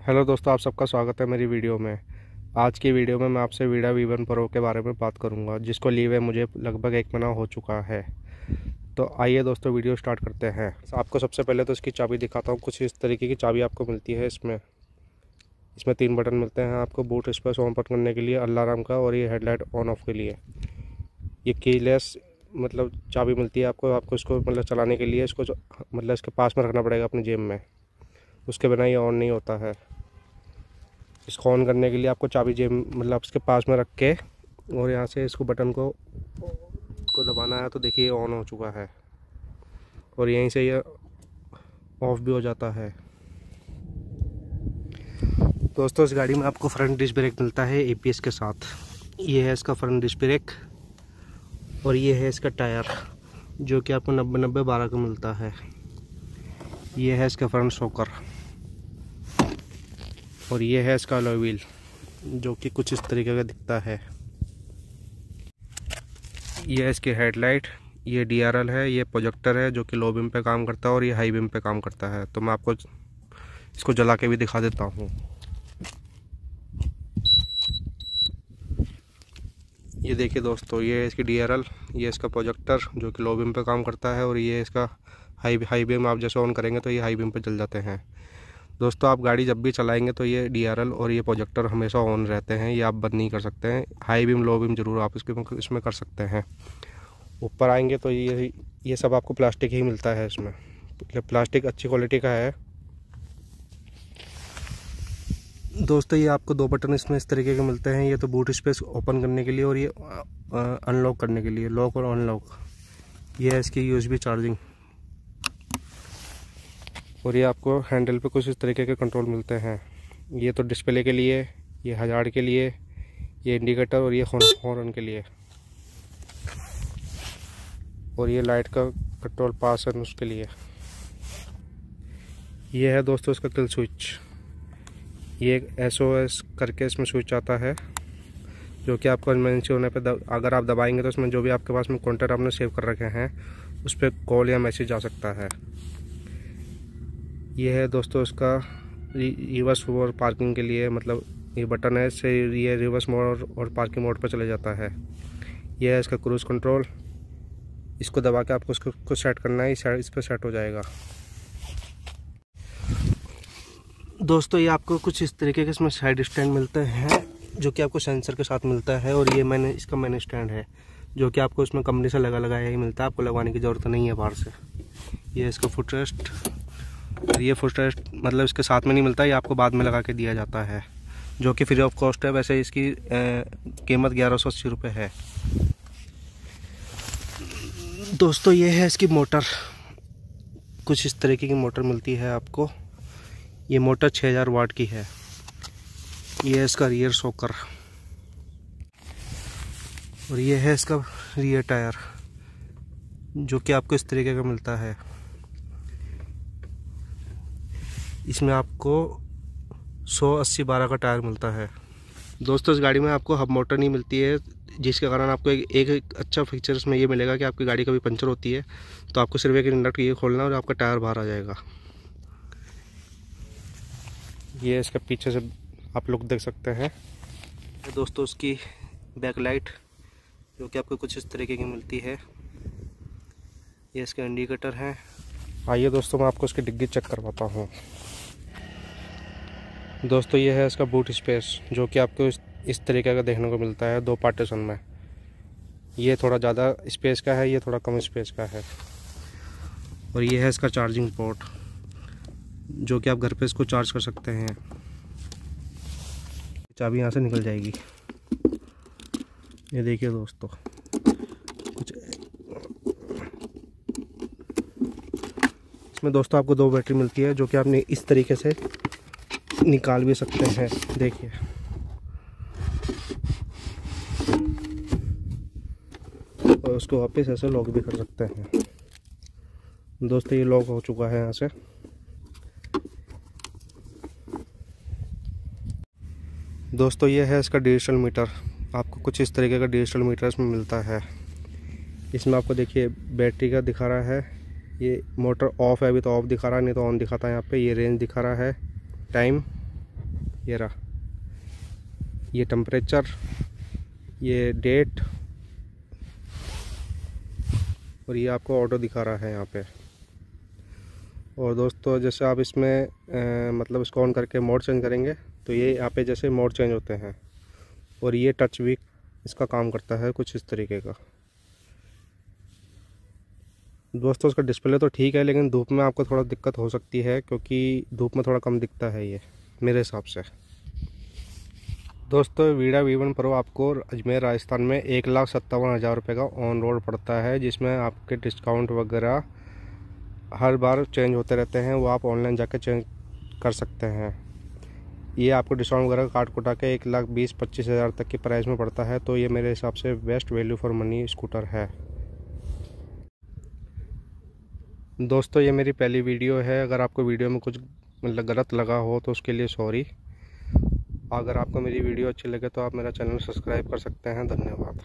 Hello दोस्तों, आप सबका स्वागत है मेरी वीडियो में। आज की वीडियो में मैं आपसे वीडा वी वन प्रो के बारे में बात करूँगा, जिसको लिए हुए मुझे लगभग एक महीना हो चुका है। तो आइए दोस्तों, वीडियो स्टार्ट करते हैं। आपको सबसे पहले तो इसकी चाबी दिखाता हूँ, कुछ इस तरीके की चाबी आपको मिलती है इसमें। इसमें तीन बटन मिलते हैं आपको बूट स्पेस ऑन पर करने के लिए, अलार्म का और ये हेडलाइट ऑन ऑफ़ के लिए। ये कीलेस मतलब चाबी मिलती है आपको आपको इसको मतलब चलाने के लिए, इसको मतलब इसके पास में रखना पड़ेगा अपनी जेब में। उसके बिना ये ऑन नहीं होता है। इसको ऑन करने के लिए आपको चाबी जेब मतलब इसके पास में रख के और यहाँ से इसको बटन को को दबाना है तो देखिए ऑन हो चुका है। और यहीं से ये ऑफ़ भी हो जाता है। दोस्तों, इस गाड़ी में आपको फ्रंट डिस्क ब्रेक मिलता है एपीएस के साथ। ये है इसका फ्रंट डिस्क ब्रेक और ये है इसका टायर जो कि आपको नब्बे नब्बे बारह का मिलता है। ये है इसका फ्रंट शोकर और ये है इसका अलॉय व्हील जो कि कुछ इस तरीके का दिखता है। यह इसकी हेडलाइट ये डीआरएल है, ये प्रोजेक्टर है, जो कि लो बिम पे काम करता है और ये हाई बिम पे काम करता है। तो मैं आपको इसको जला के भी दिखा देता हूँ। ये देखिए दोस्तों, ये इसकी डीआरएल ये इसका प्रोजेक्टर जो कि लो बिम पे काम करता है और ये इसका हाई हाई बीम आप जैसे ऑन करेंगे तो ये हाई बीम पे जल जाते हैं। दोस्तों, आप गाड़ी जब भी चलाएँगे तो ये डीआरएल और ये प्रोजेक्टर हमेशा ऑन रहते हैं। ये आप बंद नहीं कर सकते हैं। हाई बीम लो बीम ज़रूर आप इसके इसमें कर सकते हैं। ऊपर आएँगे तो ये ये सब आपको प्लास्टिक ही मिलता है इसमें। प्लास्टिक अच्छी क्वालिटी का है। दोस्तों, ये आपको दो बटन इसमें इस तरीके के मिलते हैं। ये तो बूट स्पेस ओपन करने के लिए और ये अनलॉक करने के लिए। लॉक और अनलॉक ये है इसकी यूएसबी चार्जिंग और ये आपको हैंडल पे कुछ इस तरीके के कंट्रोल मिलते हैं। ये तो डिस्प्ले के लिए, ये हजाड़ के लिए, ये इंडिकेटर और ये हॉर्न के लिए। और ये लाइट का कंट्रोल पास है उसके लिए। ये है दोस्तों इसका किल स्विच ये एक एस करके इसमें स्विच आता है, जो कि आपको इमरजेंसी होने पे अगर आप दबाएँगे तो इसमें जो भी आपके पास में कॉन्टेक्ट आपने सेव कर रखे हैं, उस पर कॉल या मैसेज आ सकता है। ये है दोस्तों इसका रिवर्स मोड पार्किंग के लिए मतलब ये बटन है, इससे ये रिवर्स मोड और पार्किंग मोड पर चले जाता है। ये है इसका क्रूज़ कंट्रोल। इसको दबा के आपको कुछ सेट करना है, इस पर सेट हो जाएगा। दोस्तों ये आपको कुछ इस तरीके के इसमें साइड स्टैंड मिलते हैं, जो कि आपको सेंसर के साथ मिलता है, और ये मैंने, इसका मैंने स्टैंड है, जो कि आपको इसमें कंपनी से लगा लगाया ही मिलता है, आपको लगवाने की ज़रूरत नहीं है बाहर से। ये इसका फुटरेस्ट। ये फुट मतलब इसके साथ में नहीं मिलता, ये आपको बाद में लगा के दिया जाता है। जो कि फ्री ऑफ़ कॉस्ट है, वैसे इसकी कीमत ग्यारह सौ अस्सी रुपये है। दोस्तों, ये है इसकी मोटर। कुछ इस तरीके की मोटर मिलती है आपको। ये मोटर 6000 वाट की है। ये इसका रियर सोकर और ये है इसका रियर टायर जो कि आपको इस तरीके का मिलता है। इसमें आपको 180 बारह का टायर मिलता है। दोस्तों इस गाड़ी में आपको हब मोटर नहीं मिलती है जिसके कारण आपको एक, एक अच्छा फीचर इसमें ये मिलेगा कि आपकी गाड़ी कभी पंचर होती है तो आपको सिर्फ़ एक इंडक्ट ये खोलना और आपका टायर बाहर आ जाएगा। ये इसका पीछे से आप लोग देख सकते हैं। दोस्तों उसकी बैक लाइट जो कि आपको कुछ इस तरीके की मिलती है। ये इसके इंडिकेटर हैं। आइए दोस्तों मैं आपको उसकी डिग्गी चेक करवाता हूँ। दोस्तों ये है इसका बूट स्पेस जो कि आपको इस, इस तरीके का देखने को मिलता है दो पार्टीशन में। ये थोड़ा ज़्यादा स्पेस का है ये थोड़ा कम स्पेस का है। और ये है इसका चार्जिंग पोर्ट जो कि आप घर पे इसको चार्ज कर सकते हैं। चाबी यहाँ से निकल जाएगी। ये देखिए दोस्तों कुछ इसमें दोस्तों आपको दो बैटरी मिलती है जो कि आपने इस तरीके से निकाल भी सकते हैं। देखिए। और उसको वापस ऐसे लॉक भी कर सकते हैं। दोस्तों, ये लॉक हो चुका है यहाँ से। दोस्तों, ये है इसका डिजिटल मीटर आपको कुछ इस तरीके का डिजिटल मीटर इसमें मिलता है। इसमें आपको देखिए, बैटरी का दिखा रहा है। ये मोटर ऑफ़ है, अभी तो ऑफ़ दिखा रहा है, नहीं तो ऑन दिखाता है यहाँ पे। ये रेंज दिखा रहा है। टाइम ये रहा। ये टेम्परेचर ये डेट और ये आपको ऑटो दिखा रहा है यहाँ पे। और दोस्तों जैसे आप इसमें आ, मतलब इसको ऑन करके मोड चेंज करेंगे तो ये यहाँ पे जैसे मोड चेंज होते हैं और ये टच भी इसका काम करता है कुछ इस तरीके का। दोस्तों, उसका डिस्प्ले तो ठीक है, लेकिन धूप में आपको थोड़ा दिक्कत हो सकती है, क्योंकि धूप में थोड़ा कम दिखता है ये, मेरे हिसाब से। दोस्तों, वीडा वी वन प्रो आपको अजमेर, राजस्थान में एक लाख सत्तावन हज़ार रुपये का ऑन रोड पड़ता है, जिसमें आपके डिस्काउंट वगैरह हर बार चेंज होते रहते हैं, वो आप ऑनलाइन जाकर चेंज कर सकते हैं। ये आपको डिस्काउंट वगैरह काट कुटा के एक लाख बीस पच्चीस हज़ार तक की प्राइस में पड़ता है तो ये मेरे हिसाब से best value for money scooter है। दोस्तों, ये मेरी पहली वीडियो है। अगर आपको वीडियो में कुछ मतलब गलत लगा हो तो उसके लिए सॉरी। अगर आपको मेरी वीडियो अच्छी लगे तो आप मेरा चैनल सब्सक्राइब कर सकते हैं। धन्यवाद।